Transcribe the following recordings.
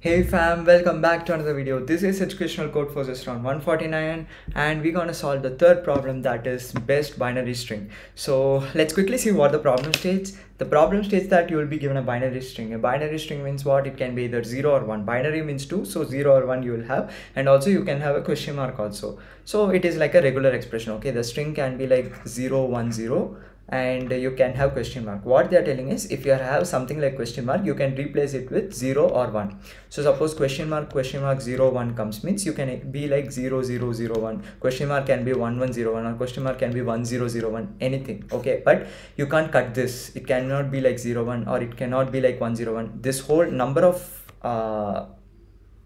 Hey fam, welcome back to another video. This is Educational Codeforces round 149 and we're gonna solve the third problem that is best binary string. So let's quickly see what the problem states. The problem states that you will be given a binary string. A binary string means what? It can be either 0 or 1. Binary means 2, so 0 or 1 you will have and also you can have a question mark also. So it is like a regular expression, okay? The string can be like 0, 1, 0 and you can have question mark. What they are telling is if you have something like question mark you can replace it with 0 or 1 so suppose question mark question mark 0 1 comes means you can be like 0 0 0 1 question mark can be 1 1 0 1 or question mark can be 1 0 0 1 anything okay? But you can't cut this. It cannot be like 0 1 or it cannot be like 1 0 1 this whole number of uh,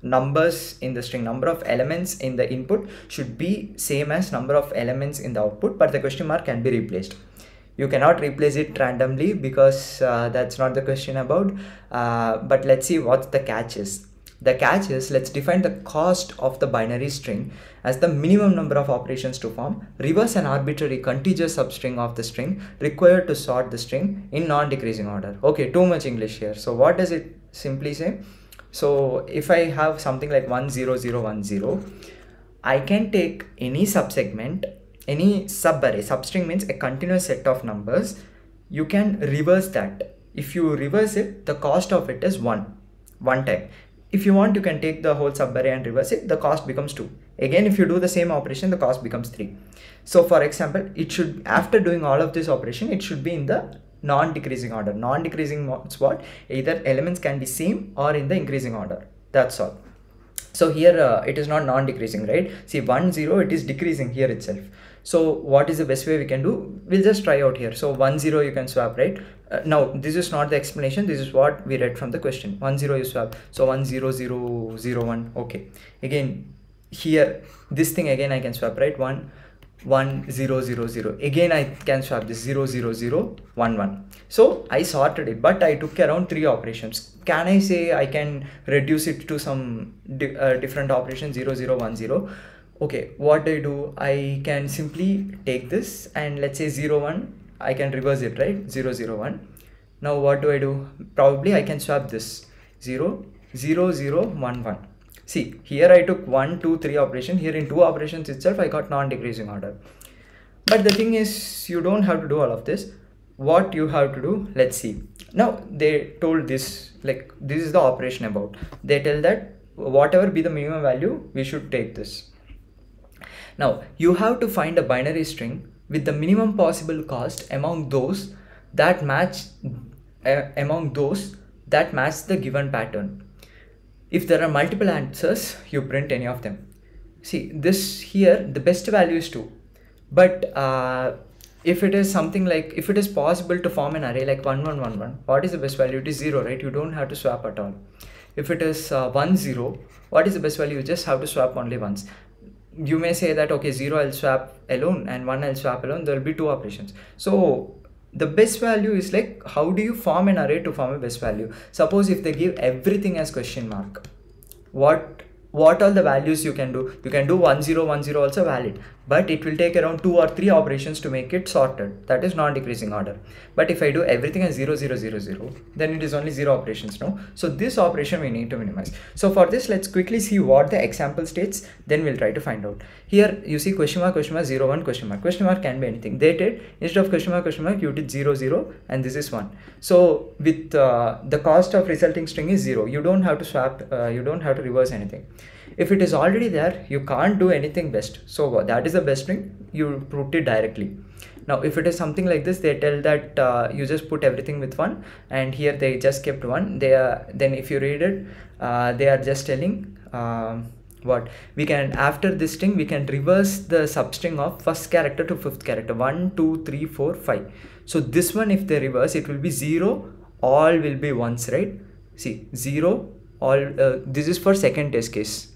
numbers in the string number of elements in the input should be same as number of elements in the output but the question mark can be replaced you cannot replace it randomly because uh, that's not the question about. Uh, but let's see what the catch is. The catch is let's define the cost of the binary string as the minimum number of operations to form reverse an arbitrary contiguous substring of the string required to sort the string in non-decreasing order. Okay too much english here. So what does it simply say? So if i have something like 10010 i can take any subsegment any subarray substring means a continuous set of numbers you can reverse that. If you reverse it the cost of it is one one time. If you want you can take the whole subarray and reverse it the cost becomes two. Again if you do the same operation the cost becomes three. So for example it should after doing all of this operation it should be in the non-decreasing order. Non-decreasing means what either elements can be same or in the increasing order. That's all. So here uh, it is not non-decreasing right? See 1 0 it is decreasing here itself so what is the best way we can do? We'll just try out here. So 1 0 you can swap right? Uh, now this is not the explanation. This is what we read from the question. 1 0 you swap. So 1 0 0 0 1 okay. Again here this thing again i can swap right? 1 1 0 0 0 again i can swap this 0 0 0 1 1 so i sorted it but i took around three operations. Can i say i can reduce it to some di uh, different operations 0 0 1 0 okay what do I do I can simply take this and let's say 0 1 I can reverse it right? 0 0 1 now what do I do? Probably I can swap this. 0 0 0 1 1 see here I took 1 2 3 operation. Here in two operations itself I got non-decreasing order. But the thing is you don't have to do all of this. What you have to do let's see. Now they told this like this is the operation about. They tell that whatever be the minimum value we should take this now, you have to find a binary string with the minimum possible cost among those that match uh, among those that match the given pattern. If there are multiple answers, you print any of them. See, this here, the best value is 2. But uh, if it is something like, if it is possible to form an array like 1111, what is the best value? It is 0, right? You don't have to swap at all. If it is uh, 1, 0, what is the best value? You just have to swap only once you may say that okay 0 I'll swap alone and 1 I'll swap alone there will be two operations. So the best value is like how do you form an array to form a best value? Suppose if they give everything as question mark what what all the values you can do? You can do 1010 also valid but it will take around two or three operations to make it sorted. That is non-decreasing order. But if i do everything as 0000 0, 0, 0, then it is only zero operations no? So this operation we need to minimize. So for this let's quickly see what the example states then we'll try to find out. Here you see question mark question mark 0 1 question mark. Question mark can be anything. They did instead of question mark question mark you did 0 0 and this is 1 so with uh, the cost of resulting string is 0 you don't have to swap uh, you don't have to reverse anything if it is already there you can't do anything best. So that is the best thing. You put it directly. Now if it is something like this they tell that uh, you just put everything with one and here they just kept one. They are then if you read it uh, they are just telling um, what we can after this string we can reverse the substring of first character to fifth character. One two three four five. So this one if they reverse it will be zero all will be ones right? See zero all uh, this is for second test case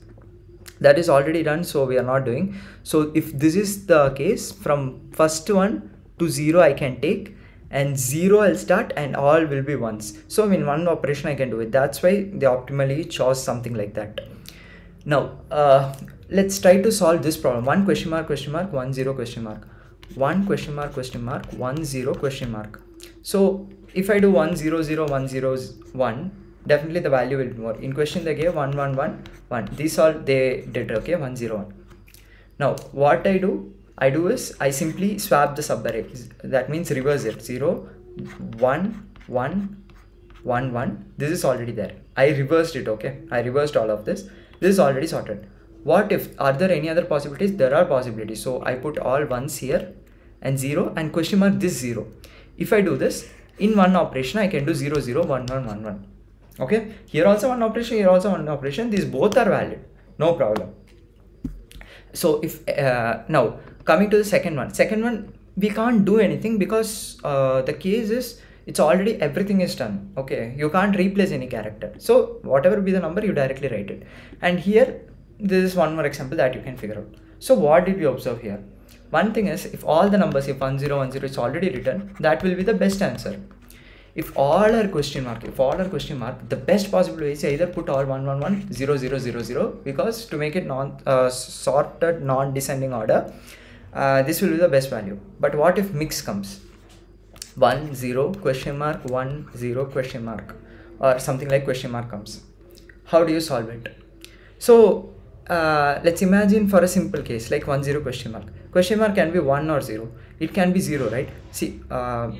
that is already done so we are not doing. So if this is the case from first one to zero I can take and zero I'll start and all will be ones so in one operation I can do it. That's why they optimally chose something like that. Now uh, let's try to solve this problem. One question mark question mark one zero question mark. One question mark question mark one zero question mark. So if I do one zero zero one zero one definitely the value will be more. In question they gave 1 1 1 1 these all they did okay? 1 0 1 now what i do i do is i simply swap the subarray that means reverse it. 0 1 1 1 1 this is already there. I reversed it okay? I reversed all of this. This is already sorted. What if are there any other possibilities? There are possibilities. So i put all ones here and 0 and question mark this 0 if i do this in one operation i can do 0 0 1 1 1 1 okay? Here also one operation here also one operation. These both are valid. No problem. So if uh, now coming to the second one. Second one we can't do anything because uh, the case is it's already everything is done. Okay? You can't replace any character. So whatever be the number you directly write it. And here this is one more example that you can figure out. So what did we observe here? One thing is if all the numbers if 1010 is already written that will be the best answer if all are question mark if all are question mark the best possible way is either put all 111 0 0 0 0 because to make it non uh, sorted non descending order uh, this will be the best value. But what if mix comes? 1 0 question mark 1 0 question mark or something like question mark comes. How do you solve it? So uh, let's imagine for a simple case like 1 0 question mark. Question mark can be 1 or 0 it can be 0 right? See uh,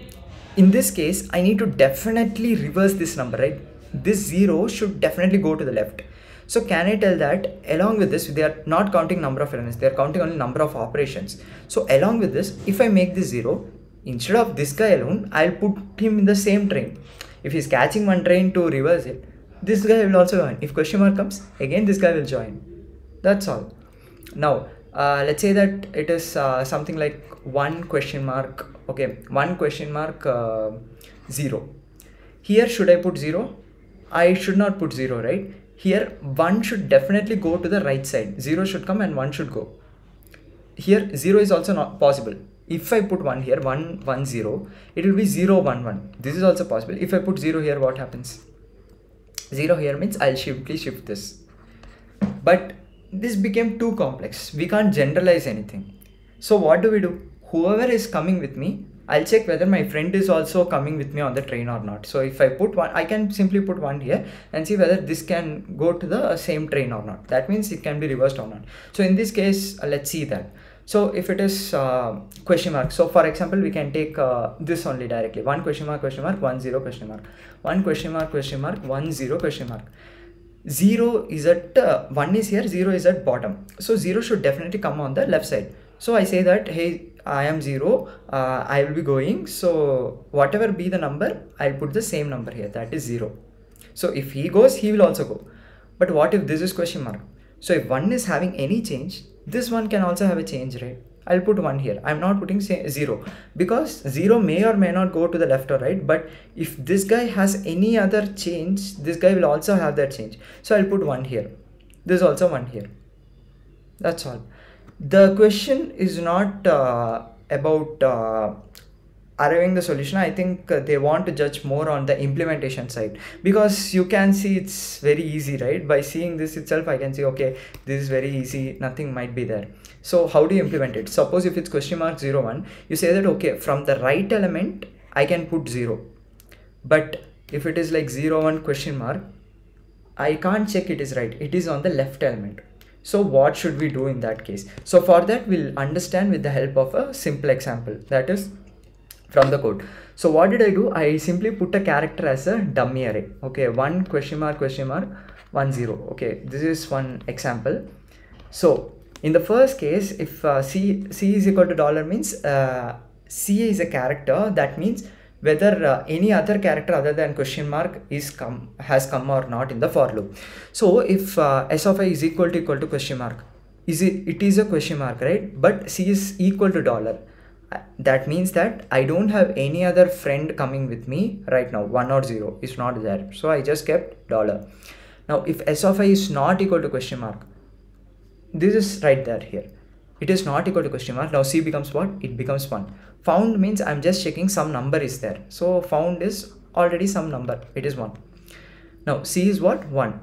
in this case i need to definitely reverse this number right? This 0 should definitely go to the left. So can i tell that along with this they are not counting number of elements they are counting only number of operations. So along with this if i make this 0 instead of this guy alone i'll put him in the same train. If he's catching one train to reverse it this guy will also join. If question mark comes again this guy will join. That's all. Now uh, let's say that it is uh, something like one question mark okay one question mark uh, zero. Here should i put zero? I should not put zero right? Here one should definitely go to the right side. Zero should come and one should go. Here zero is also not possible. If i put one here one one zero it will be zero one one. This is also possible. If i put zero here what happens? Zero here means i'll simply shift this. But this became too complex. We can't generalize anything. So what do we do whoever is coming with me i'll check whether my friend is also coming with me on the train or not. So if i put one i can simply put one here and see whether this can go to the same train or not. That means it can be reversed or not. So in this case uh, let's see that so if it is uh, question mark. So for example we can take uh, this only directly. One question mark question mark one zero question mark. One question mark question mark one zero question mark. 0 is at uh, 1 is here 0 is at bottom. So 0 should definitely come on the left side. So i say that hey i am 0 uh, i will be going so whatever be the number i'll put the same number here that is 0 so if he goes he will also go but what if this is question mark so if one is having any change this one can also have a change right I'll put one here. I'm not putting say zero because zero may or may not go to the left or right. But if this guy has any other change, this guy will also have that change. So I'll put one here. There's also one here. That's all. The question is not uh, about uh, arriving the solution. I think uh, they want to judge more on the implementation side. Because you can see it's very easy right? By seeing this itself i can see okay this is very easy nothing might be there. So how do you implement it? Suppose if it's question mark 0 1 you say that okay from the right element i can put 0 but if it is like 0 1 question mark i can't check it is right. It is on the left element so what should we do in that case? So for that we'll understand with the help of a simple example that is from the code. So what did i do? I simply put a character as a dummy array okay? One question mark question mark one zero okay? This is one example. So in the first case if uh, c c is equal to dollar means uh, c is a character that means whether uh, any other character other than question mark is come has come or not in the for loop. So if uh, s of i is equal to equal to question mark is it it is a question mark right? But c is equal to dollar. That means that I don't have any other friend coming with me right now. One or zero is not there. So I just kept dollar. Now if s of i is not equal to question mark this is right there here it is not equal to question mark. Now c becomes what? It becomes 1 found means I'm just checking some number is there. So found is already some number. It is 1 now c is what? 1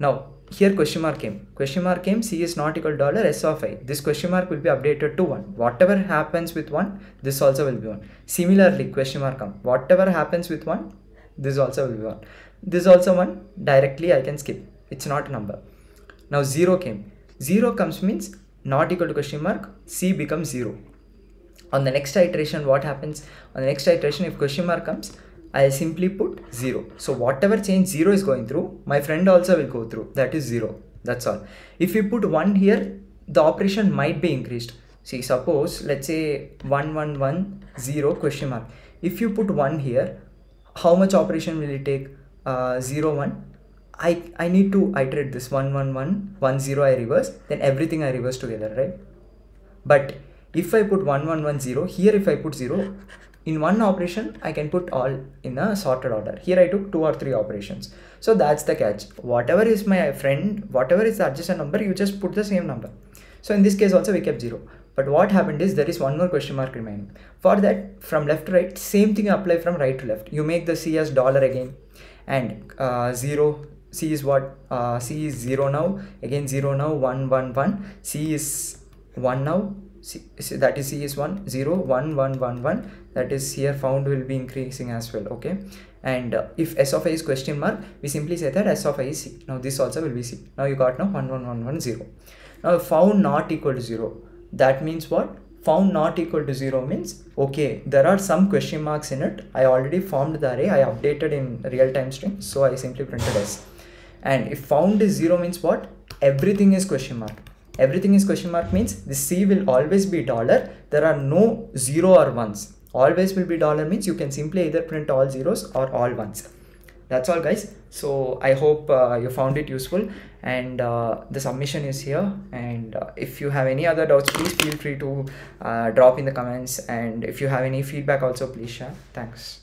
now here question mark came. Question mark came c is not equal to dollar s of i. This question mark will be updated to 1 whatever happens with 1 this also will be 1 similarly question mark come. Whatever happens with 1 this also will be 1 this also 1 directly I can skip. It's not a number. Now 0 came. 0 comes means not equal to question mark c becomes 0 on the next iteration what happens? On the next iteration if question mark comes I'll simply put 0 so whatever change 0 is going through my friend also will go through. That is 0 that's all. If you put 1 here the operation might be increased. See suppose let's say 1110 question mark. If you put 1 here how much operation will it take? Uh, 0 1 I, I need to iterate this 1 1 1 1 0 I reverse then everything I reverse together right? But if I put 1 1 1 0 here if I put 0 in one operation I can put all in a sorted order. Here I took two or three operations. So that's the catch. Whatever is my friend whatever is the adjacent number you just put the same number. So in this case also we kept 0 but what happened is there is one more question mark remaining. For that from left to right same thing apply from right to left. You make the c as dollar again and uh, 0 c is what uh, c is 0 now. Again 0 now 1 1 1 c is 1 now. C, that is c is 1 0 1 1 1 1 that is here found will be increasing as well okay? And uh, if s of i is question mark we simply say that s of i is c now this also will be c now you got now 1 1 1 1 0 now found not equal to 0 that means what? Found not equal to 0 means okay there are some question marks in it. I already formed the array. I updated in real time string so i simply printed s and if found is 0 means what? Everything is question mark. Everything is question mark means the c will always be dollar. There are no zero or ones. Always will be dollar means you can simply either print all zeros or all ones. That's all guys. So i hope uh, you found it useful. And uh, the submission is here. And uh, if you have any other doubts please feel free to uh, drop in the comments. And if you have any feedback also please share. Thanks